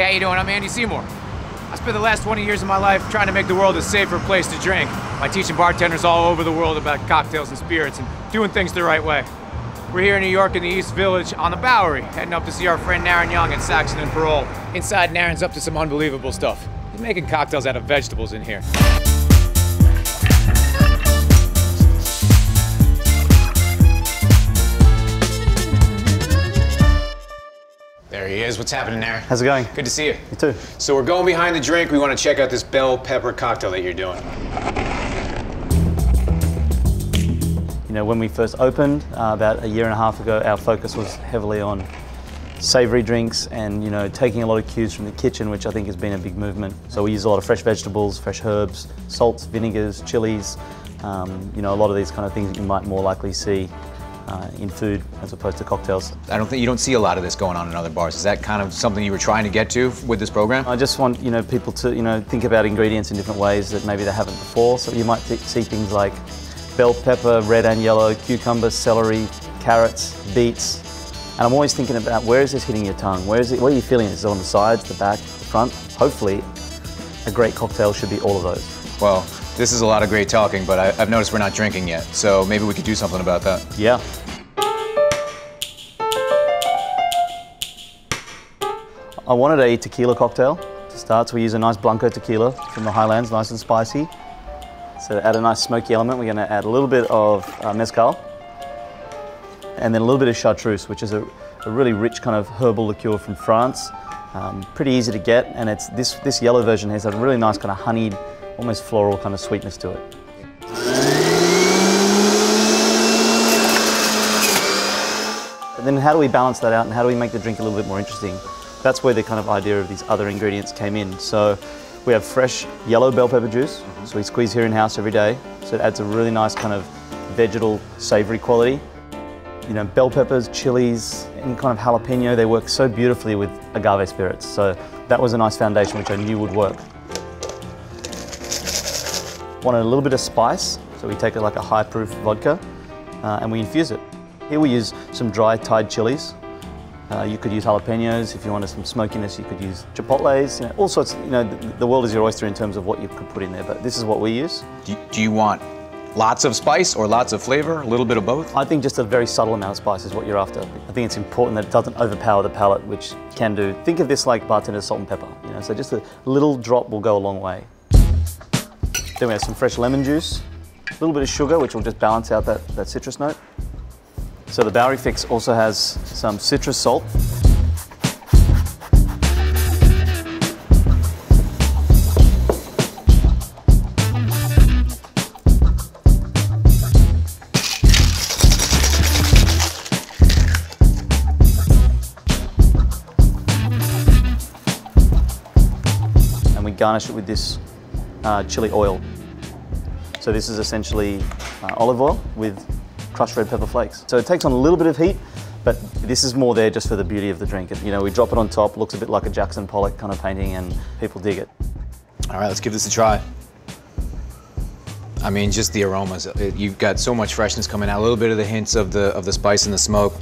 Hey, how you doing? I'm Andy Seymour. I spent the last 20 years of my life trying to make the world a safer place to drink by teaching bartenders all over the world about cocktails and spirits and doing things the right way. We're here in New York in the East Village on the Bowery, heading up to see our friend Naren Young at Saxon and Parole. Inside, Naren's up to some unbelievable stuff. He's making cocktails out of vegetables in here. He is. What's happening, there? How's it going? Good to see you. You too. So we're going behind the drink. We want to check out this bell pepper cocktail that you're doing. You know, when we first opened uh, about a year and a half ago, our focus was heavily on savory drinks and you know taking a lot of cues from the kitchen, which I think has been a big movement. So we use a lot of fresh vegetables, fresh herbs, salts, vinegars, chilies. Um, you know, a lot of these kind of things that you might more likely see uh, in food as opposed to cocktails. I don't think you don't see a lot of this going on in other bars. Is that kind of something you were trying to get to with this program? I just want you know people to you know think about ingredients in different ways that maybe they haven't before. So you might see things like bell pepper, red and yellow, cucumber, celery, carrots, beets. And I'm always thinking about where is this hitting your tongue? Where is it? Where are you feeling? Is it on the sides, the back, the front? Hopefully, a great cocktail should be all of those. Well, this is a lot of great talking, but I, I've noticed we're not drinking yet, so maybe we could do something about that. Yeah. I wanted a tequila cocktail to start, so we use a nice Blanco tequila from the Highlands, nice and spicy. So to add a nice smoky element, we're going to add a little bit of uh, mezcal, and then a little bit of chartreuse, which is a, a really rich kind of herbal liqueur from France. Um, pretty easy to get, and it's this this yellow version has a really nice kind of honeyed, almost floral kind of sweetness to it. But then how do we balance that out and how do we make the drink a little bit more interesting? That's where the kind of idea of these other ingredients came in. So we have fresh yellow bell pepper juice, mm-hmm. so we squeeze here in house every day. So it adds a really nice kind of vegetal savory quality. You know, bell peppers, chilies, and kind of jalapeno, they work so beautifully with agave spirits. So that was a nice foundation which I knew would work. Wanted a little bit of spice, so we take it like a high proof vodka uh, and we infuse it. Here we use some dry Thai chilies. Uh, you could use jalapenos if you wanted some smokiness. You could use chipotles, you know, all sorts. You know, the, the world is your oyster in terms of what you could put in there. But this is what we use. Do you, do you want lots of spice or lots of flavor? A little bit of both? I think just a very subtle amount of spice is what you're after. I think it's important that it doesn't overpower the palate, which can do. Think of this like bartender salt and pepper. You know, so just a little drop will go a long way. Then we have some fresh lemon juice, a little bit of sugar, which will just balance out that, that citrus note. So the Bowery Fix also has some citrus salt. And we garnish it with this uh, chili oil. So this is essentially uh, olive oil with crushed red pepper flakes. So it takes on a little bit of heat, but this is more there just for the beauty of the drink. You know, we drop it on top, looks a bit like a Jackson Pollock kind of painting, and people dig it. All right, let's give this a try. I mean, just the aromas. You've got so much freshness coming out. A little bit of the hints of the of the spice and the smoke.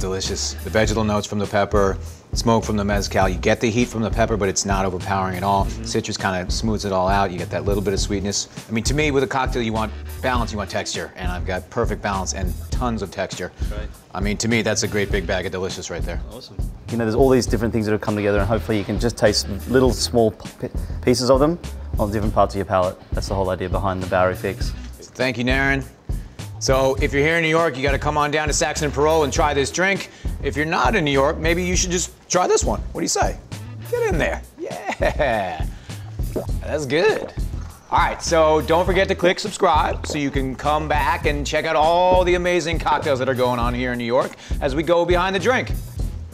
Delicious. The vegetal notes from the pepper, smoke from the mezcal. You get the heat from the pepper, but it's not overpowering at all. Mm-hmm. Citrus kind of smooths it all out. You get that little bit of sweetness. I mean, to me, with a cocktail, you want balance, you want texture, and I've got perfect balance and tons of texture. Right. I mean, to me, that's a great big bag of delicious right there. Awesome. You know, there's all these different things that have come together, and hopefully you can just taste little small pieces of them on different parts of your palate. That's the whole idea behind the Bowery Fix. Thank you, Naren. So if you're here in New York, you got to come on down to Saxon Parole and try this drink. If you're not in New York, maybe you should just try this one. What do you say? Get in there. Yeah. That's good. All right, so don't forget to click subscribe so you can come back and check out all the amazing cocktails that are going on here in New York as we go behind the drink.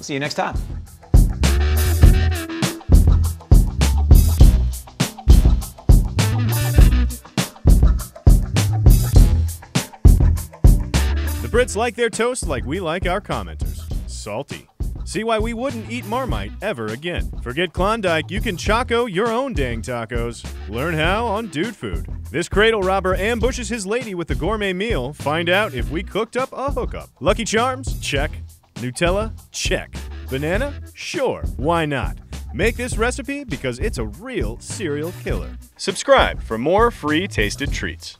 See you next time. Brits like their toast like we like our commenters salty. See why we wouldn't eat Marmite ever again. Forget Klondike, you can Choco your own dang tacos. Learn how on Dude Food. This cradle robber ambushes his lady with a gourmet meal. Find out if we cooked up a hookup. Lucky Charms? Check. Nutella? Check. Banana? Sure. Why not? Make this recipe because it's a real serial killer. Subscribe for more free tasted treats.